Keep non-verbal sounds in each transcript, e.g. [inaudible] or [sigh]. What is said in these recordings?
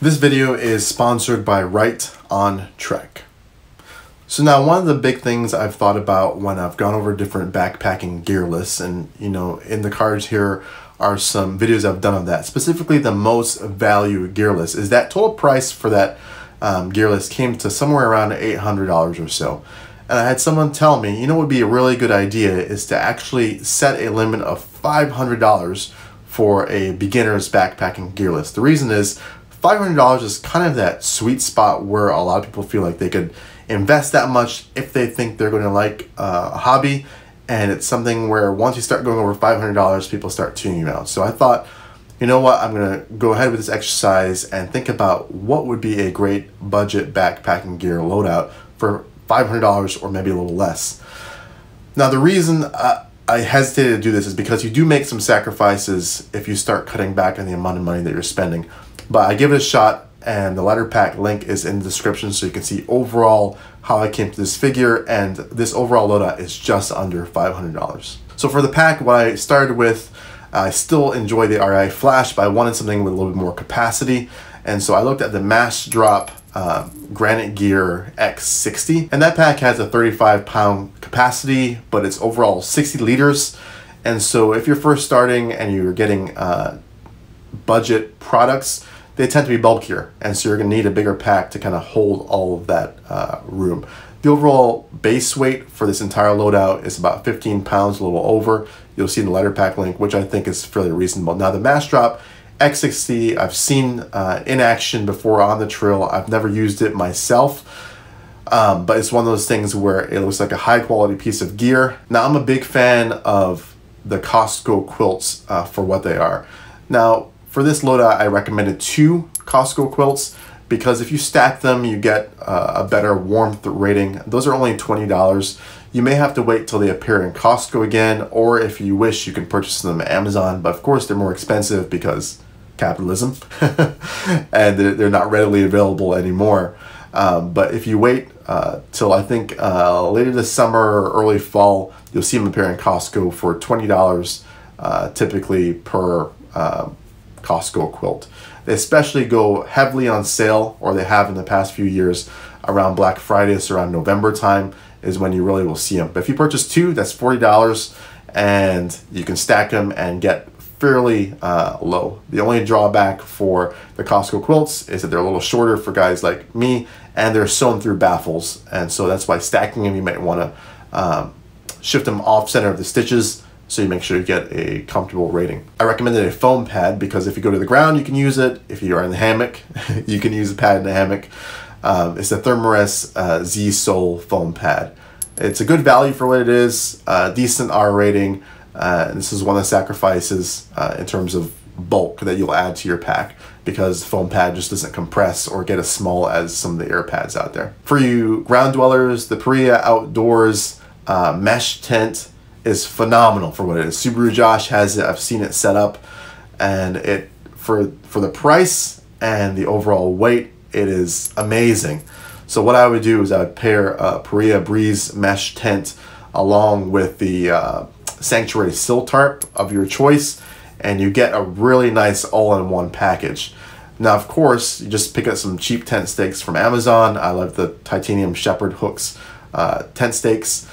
This video is sponsored by Right on Trek. So now one of the big things I've thought about when I've gone over different backpacking gear lists and you know in the cards here are some videos I've done of that. Specifically the most value gear list is that total price for that um, gear list came to somewhere around $800 or so. And I had someone tell me, you know what would be a really good idea is to actually set a limit of $500 for a beginner's backpacking gear list. The reason is $500 is kind of that sweet spot where a lot of people feel like they could invest that much if they think they're going to like uh, a hobby. And it's something where once you start going over $500, people start tuning you out. So I thought, you know what, I'm going to go ahead with this exercise and think about what would be a great budget backpacking gear loadout for $500 or maybe a little less. Now, the reason I hesitated to do this is because you do make some sacrifices if you start cutting back on the amount of money that you're spending. But I give it a shot and the LighterPack link is in the description so you can see overall how I came to this figure and this overall loadout is just under $500. So for the pack, what I started with, I still enjoy the REI Flash, but I wanted something with a little bit more capacity. And so I looked at the Massdrop uh, Granite Gear X60, and that pack has a 35 pound capacity, but it's overall 60 liters. And so if you're first starting and you're getting uh, budget products, they tend to be bulkier, and so you're going to need a bigger pack to kind of hold all of that uh, room. The overall base weight for this entire loadout is about 15 pounds, a little over. You'll see in the LighterPack link, which I think is fairly reasonable. Now the Massdrop X60, I've seen uh, in action before on the trail. I've never used it myself. Um, but it's one of those things where it looks like a high quality piece of gear. Now I'm a big fan of the Costco quilts uh, for what they are. Now for this loadout, I recommended two Costco quilts because if you stack them, you get uh, a better warmth rating. Those are only $20. You may have to wait till they appear in Costco again, or if you wish, you can purchase them at Amazon, but of course they're more expensive because capitalism, [laughs] and they're not readily available anymore. Um, but if you wait uh, till I think uh, later this summer or early fall, you'll see them appear in Costco for $20 uh, typically per uh, Costco quilt. They especially go heavily on sale, or they have in the past few years, around Black Friday, so around November time is when you really will see them. But if you purchase two, that's $40, and you can stack them and get fairly uh, low. The only drawback for the Costco quilts is that they're a little shorter for guys like me, and they're sewn through baffles, and so that's why stacking them, you might want to um, shift them off center of the stitches so you make sure you get a comfortable rating. I recommended a foam pad because if you go to the ground, you can use it. If you are in the hammock, [laughs] you can use a pad in the hammock. Um, it's the Thermarest uh, Z-Sol foam pad. It's a good value for what it is, uh, decent R rating. Uh, this is one of the sacrifices uh, in terms of bulk that you'll add to your pack because foam pad just doesn't compress or get as small as some of the air pads out there. For you ground dwellers, the Paria Outdoors uh, mesh tent is phenomenal for what it is. Subaru Josh has it. I've seen it set up, and it for for the price and the overall weight, it is amazing. So what I would do is I would pair a Paria Breeze mesh tent along with the uh, Sanctuary SilTarp of your choice, and you get a really nice all-in-one package. Now, of course, you just pick up some cheap tent stakes from Amazon. I love the titanium shepherd hooks uh, tent stakes.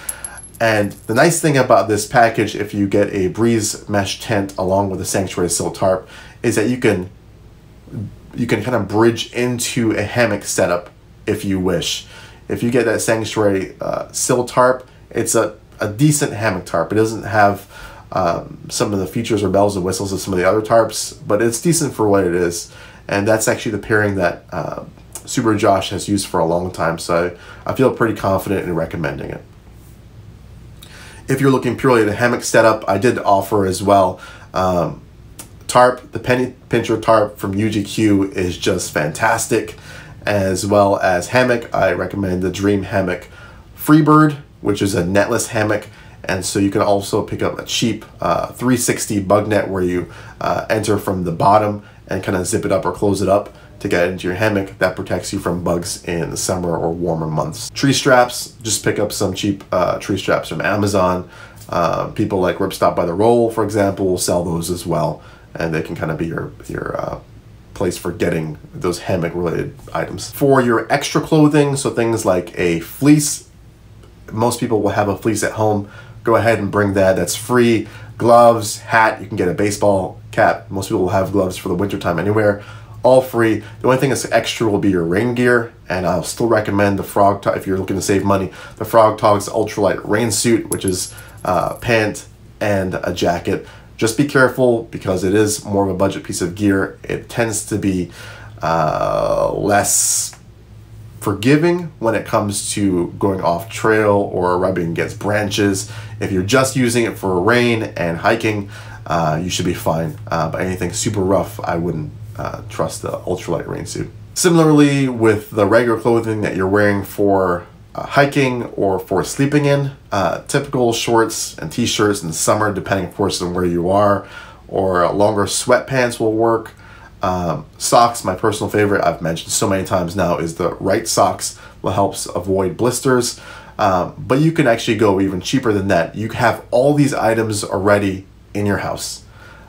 And the nice thing about this package, if you get a breeze mesh tent along with a sanctuary SilTarp, is that you can you can kind of bridge into a hammock setup if you wish. If you get that sanctuary uh, tarp, it's a, a decent hammock tarp. It doesn't have um, some of the features or bells and whistles of some of the other tarps, but it's decent for what it is. And that's actually the pairing that uh, Subaru Josh has used for a long time, so I feel pretty confident in recommending it. If you're looking purely at a hammock setup, I did offer as well. Um, tarp, the penny pincher tarp from UGQ is just fantastic. As well as hammock, I recommend the Dream Hammock Freebird, which is a netless hammock. And so you can also pick up a cheap uh, 360 bug net where you uh, enter from the bottom and kind of zip it up or close it up to get into your hammock that protects you from bugs in the summer or warmer months. Tree straps, just pick up some cheap uh, tree straps from Amazon. Uh, people like Ripstop by the Roll, for example, will sell those as well, and they can kind of be your your uh, place for getting those hammock related items. For your extra clothing, so things like a fleece, most people will have a fleece at home. Go ahead and bring that. That's free. Gloves, hat, you can get a baseball cap. Most people will have gloves for the wintertime anywhere. All free. The only thing that's extra will be your rain gear, and I'll still recommend the Frog if you're looking to save money. The Frog Toggs ultralight rain suit, which is uh, pant and a jacket. Just be careful because it is more of a budget piece of gear. It tends to be uh, less forgiving when it comes to going off trail or rubbing against branches. If you're just using it for rain and hiking, uh, you should be fine. Uh, but anything super rough, I wouldn't uh, trust the ultralight rain suit. Similarly, with the regular clothing that you're wearing for uh, hiking or for sleeping in. Uh, typical shorts and t-shirts in the summer, depending of course on where you are, or longer sweatpants will work. Um, socks, my personal favorite, I've mentioned so many times now, is the Wright socks. Will helps avoid blisters. Um, but you can actually go even cheaper than that. You have all these items already in your house.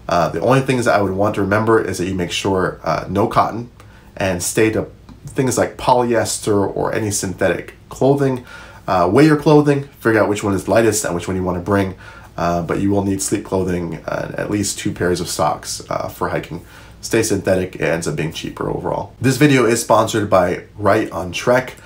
Uh, the only things I would want to remember is that you make sure uh, no cotton and stay to things like polyester or any synthetic clothing. Uh, weigh your clothing, figure out which one is lightest and which one you want to bring. Uh, but you will need sleep clothing and at least two pairs of socks uh, for hiking. Stay synthetic, it ends up being cheaper overall. This video is sponsored by Right on Trek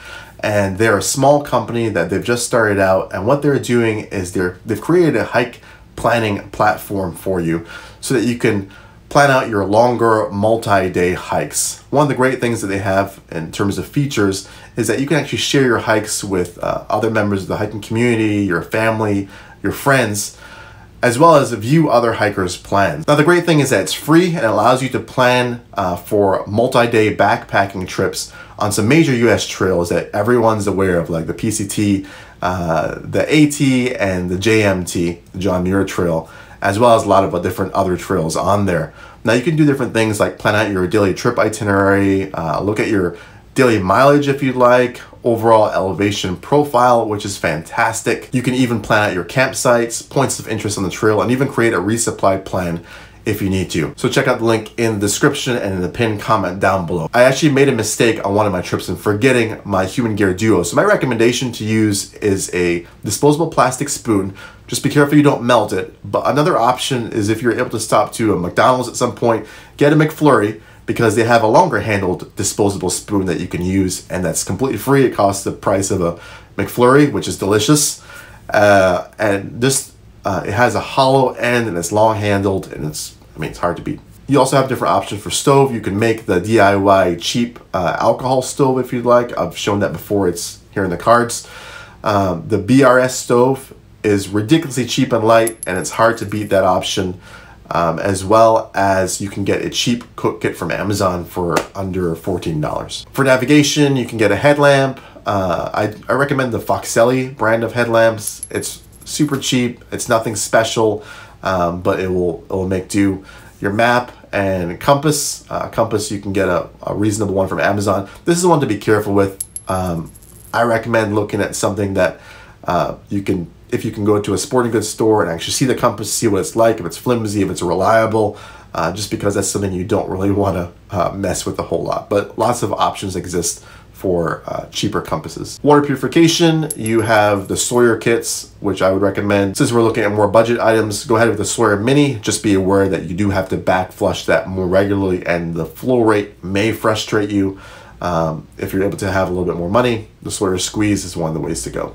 and they're a small company that they've just started out and what they're doing is they're they've created a hike planning platform for you so that you can plan out your longer multi-day hikes. One of the great things that they have in terms of features is that you can actually share your hikes with uh, other members of the hiking community, your family, your friends, as well as view other hikers' plans. Now the great thing is that it's free and it allows you to plan uh, for multi-day backpacking trips on some major US trails that everyone's aware of, like the PCT, uh, the AT, and the JMT, the John Muir Trail as well as a lot of different other trails on there. Now you can do different things like plan out your daily trip itinerary, uh, look at your daily mileage if you'd like, overall elevation profile, which is fantastic. You can even plan out your campsites, points of interest on the trail, and even create a resupply plan if you need to. So check out the link in the description and in the pinned comment down below. I actually made a mistake on one of my trips in forgetting my Human Gear Duo. So my recommendation to use is a disposable plastic spoon. Just be careful you don't melt it. But another option is if you're able to stop to a McDonald's at some point, get a McFlurry because they have a longer handled disposable spoon that you can use and that's completely free. It costs the price of a McFlurry, which is delicious. Uh, and this uh, it has a hollow end and it's long handled and it's, I mean, it's hard to beat. You also have different options for stove. You can make the DIY cheap uh, alcohol stove if you'd like. I've shown that before. It's here in the cards. Um, the BRS stove is ridiculously cheap and light and it's hard to beat that option. Um, as well as you can get a cheap cook kit from Amazon for under $14. For navigation, you can get a headlamp. Uh, I, I recommend the Foxelli brand of headlamps. It's super cheap. It's nothing special, um, but it will it will make do. Your map and compass. Uh, compass you can get a, a, reasonable one from Amazon. This is one to be careful with. Um, I recommend looking at something that uh, you can if you can go to a sporting goods store and actually see the compass, see what it's like, if it's flimsy, if it's reliable, uh, just because that's something you don't really want to uh, mess with a whole lot. But lots of options exist for uh, cheaper compasses. Water purification, you have the Sawyer kits, which I would recommend. Since we're looking at more budget items, go ahead with the Sawyer Mini. Just be aware that you do have to back flush that more regularly and the flow rate may frustrate you. Um, if you're able to have a little bit more money, the Sawyer Squeeze is one of the ways to go.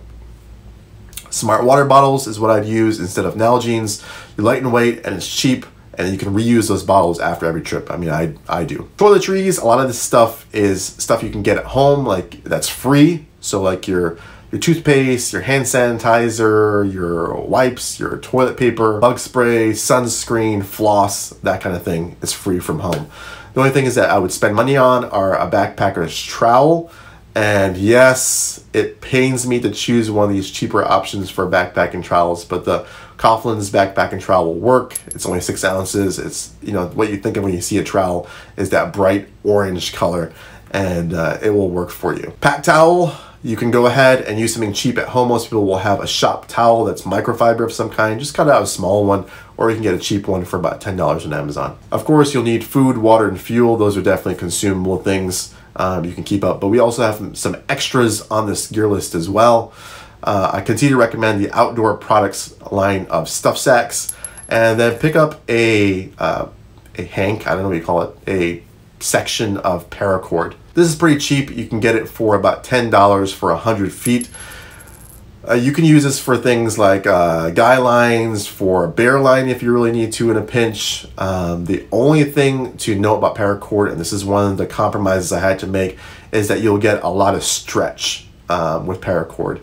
Smart water bottles is what I'd use instead of Nalgene's. You're light in weight and it's cheap and you can reuse those bottles after every trip. I mean, I, I do. Toiletries, a lot of this stuff is stuff you can get at home, like that's free. So like your your toothpaste, your hand sanitizer, your wipes, your toilet paper, bug spray, sunscreen, floss, that kind of thing is free from home. The only thing is that I would spend money on are a backpacker's trowel, and yes, it pains me to choose one of these cheaper options for backpacking trowels, but the Coughlin's backpacking trowel will work. It's only six ounces. It's, you know, what you think of when you see a trowel is that bright orange color, and uh, it will work for you. Pack towel, You can go ahead and use something cheap at home. Most people will have a shop towel that's microfiber of some kind. Just cut out a small one, or you can get a cheap one for about $10 on Amazon. Of course, you'll need food, water, and fuel. Those are definitely consumable things um, you can keep up. But we also have some extras on this gear list as well. Uh, I continue to recommend the Outdoor Products line of stuff sacks. And then pick up a, uh, a hank, I don't know what you call it, a section of paracord. This is pretty cheap. You can get it for about $10 for 100 feet. Uh, you can use this for things like uh, guy lines, for bear line if you really need to in a pinch. Um, the only thing to note about paracord, and this is one of the compromises I had to make, is that you'll get a lot of stretch um, with paracord.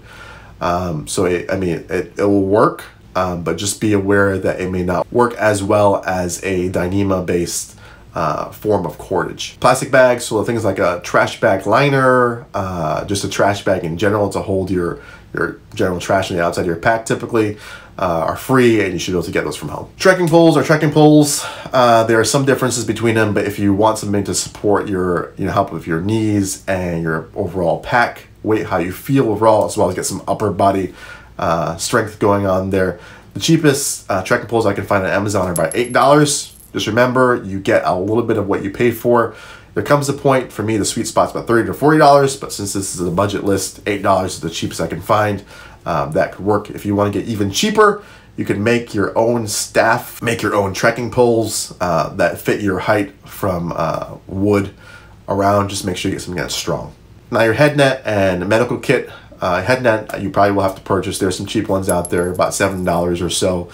Um, so, it, I mean, it, it will work, um, but just be aware that it may not work as well as a Dyneema based uh, form of cordage. Plastic bags, so things like a trash bag liner, uh, just a trash bag in general to hold your, your general trash on the outside of your pack typically, uh, are free and you should be able to get those from home. Trekking poles or trekking poles, uh, there are some differences between them, but if you want something to support your, you know, help with your knees and your overall pack weight, how you feel overall, as well as get some upper body uh, strength going on there. The cheapest uh, trekking poles I can find on Amazon are about $8 just remember, you get a little bit of what you paid for. There comes a point, for me, the sweet spot's about 30 to $40, but since this is a budget list, $8 is the cheapest I can find. Um, that could work. If you want to get even cheaper, you can make your own staff, make your own trekking poles uh, that fit your height from uh, wood around. Just make sure you get something that's strong. Now your head net and medical kit. Uh, head net you probably will have to purchase. There's some cheap ones out there, about $7 or so.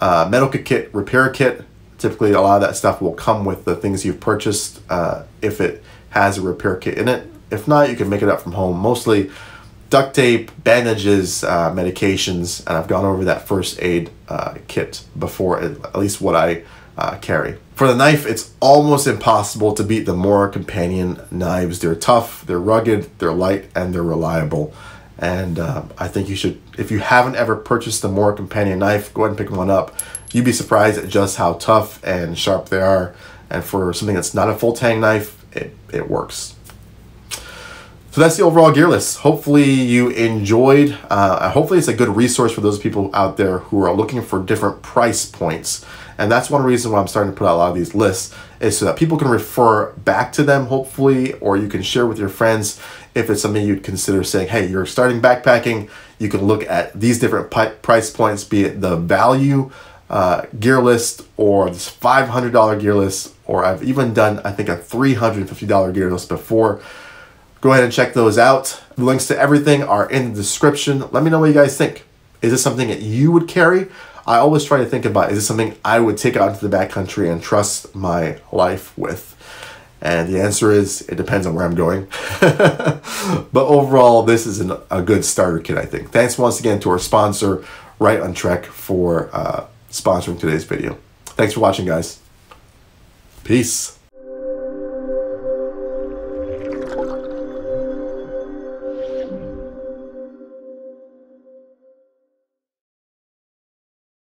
Uh, medical kit, repair kit, Typically, a lot of that stuff will come with the things you've purchased uh, if it has a repair kit in it. If not, you can make it up from home. Mostly duct tape, bandages, uh, medications, and I've gone over that first aid uh, kit before, at least what I uh, carry. For the knife, it's almost impossible to beat the Mora Companion knives. They're tough, they're rugged, they're light, and they're reliable. And uh, I think you should, if you haven't ever purchased the Mora Companion knife, go ahead and pick one up you'd be surprised at just how tough and sharp they are. And for something that's not a full tang knife, it, it works. So that's the overall gear list. Hopefully you enjoyed. Uh, hopefully it's a good resource for those people out there who are looking for different price points. And that's one reason why I'm starting to put out a lot of these lists is so that people can refer back to them, hopefully, or you can share with your friends if it's something you'd consider saying, hey, you're starting backpacking, you can look at these different price points, be it the value uh, gear list or this $500 gear list, or I've even done, I think, a $350 gear list before. Go ahead and check those out. The links to everything are in the description. Let me know what you guys think. Is this something that you would carry? I always try to think about, is this something I would take out into the backcountry and trust my life with? And the answer is, it depends on where I'm going. [laughs] but overall, this is an, a good starter kit, I think. Thanks once again to our sponsor, Right on Trek, for uh, sponsoring today's video. Thanks for watching, guys. Peace.